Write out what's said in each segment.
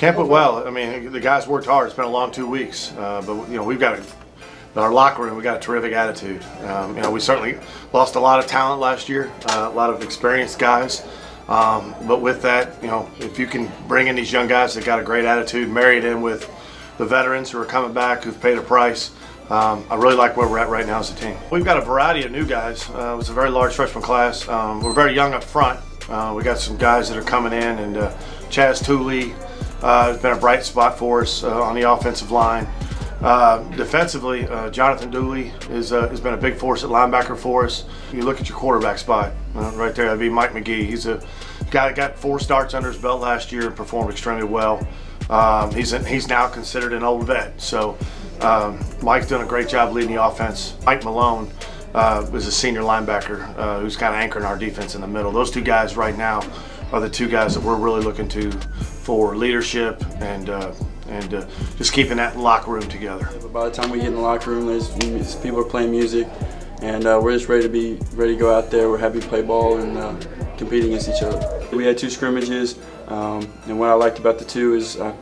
Camp went well. I mean, the guys worked hard. It's been a long two weeks, uh, but you know we've got a, in our locker room. We got a terrific attitude. Um, you know, we certainly lost a lot of talent last year, uh, a lot of experienced guys. Um, but with that, you know, if you can bring in these young guys that got a great attitude, marry it in with the veterans who are coming back, who've paid a price. Um, I really like where we're at right now as a team. We've got a variety of new guys. Uh, it was a very large freshman class. Um, we're very young up front. Uh, we got some guys that are coming in, and uh, Chaz Tooley uh, has been a bright spot for us uh, on the offensive line. Uh, defensively, uh, Jonathan Dooley is, uh, has been a big force at linebacker for us. You look at your quarterback spot uh, right there, that'd be Mike McGee. He's a guy that got four starts under his belt last year and performed extremely well. Um, he's, he's now considered an old vet. So um, Mike's done a great job leading the offense. Mike Malone is a senior linebacker who's kind of anchoring our defense in the middle. Those two guys right now are the two guys that we're really looking to for leadership and uh, and uh, just keeping that locker room together. By the time we get in the locker room, there's people are playing music, and uh, we're just ready to be ready to go out there. We're happy to play ball and uh, compete against each other. We had two scrimmages, um, and what I liked about the two is uh,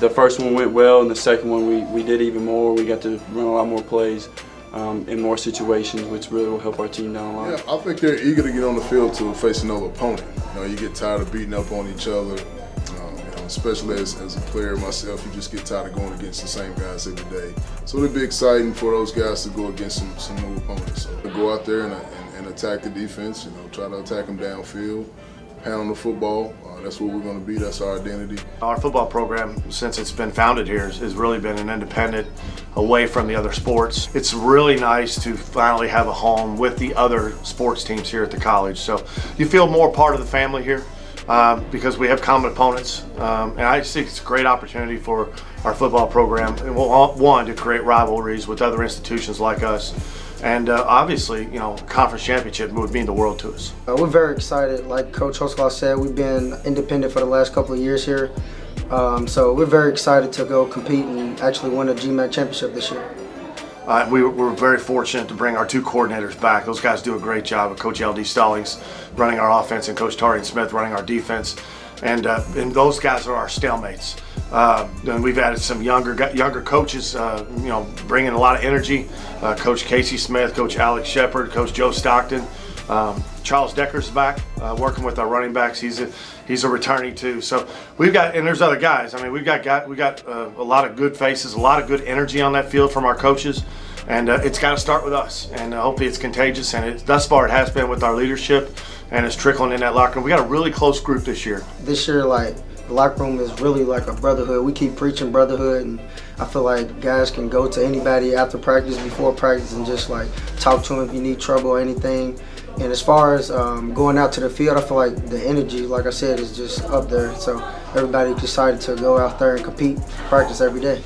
the first one went well, and the second one we, we did even more. We got to run a lot more plays. Um, in more situations, which really will help our team down a lot. Yeah, I think they're eager to get on the field to face another opponent. You know, you get tired of beating up on each other, you know, especially as, as a player myself, you just get tired of going against the same guys every day. So it'll be exciting for those guys to go against some, some new opponents. So go out there and, and, and attack the defense, you know, try to attack them downfield, pound the football. Uh, that's what we're going to be. That's our identity. Our football program, since it's been founded here, has really been an independent, away from the other sports. It's really nice to finally have a home with the other sports teams here at the college. So you feel more part of the family here. Um, because we have common opponents. Um, and I think it's a great opportunity for our football program, and we one, to create rivalries with other institutions like us. And uh, obviously, you know, conference championship would mean the world to us. Uh, we're very excited. Like Coach Hoskala said, we've been independent for the last couple of years here. Um, so we're very excited to go compete and actually win a GMAC championship this year. Uh, we were very fortunate to bring our two coordinators back. Those guys do a great job. Of Coach L.D. Stallings running our offense and Coach Tarian Smith running our defense. And, uh, and those guys are our stalemates. Uh, and we've added some younger younger coaches, uh, you know, bringing a lot of energy. Uh, Coach Casey Smith, Coach Alex Shepard, Coach Joe Stockton. Um, Charles Decker's back, uh, working with our running backs. He's a he's a returning too. So we've got and there's other guys. I mean, we've got got we got uh, a lot of good faces, a lot of good energy on that field from our coaches, and uh, it's got to start with us. And uh, hopefully it's contagious. And it, thus far it has been with our leadership, and it's trickling in that locker room. We got a really close group this year. This year, like the locker room is really like a brotherhood. We keep preaching brotherhood, and I feel like guys can go to anybody after practice, before practice, and just like talk to them if you need trouble or anything. And as far as um, going out to the field, I feel like the energy, like I said, is just up there. So everybody decided to go out there and compete, practice every day.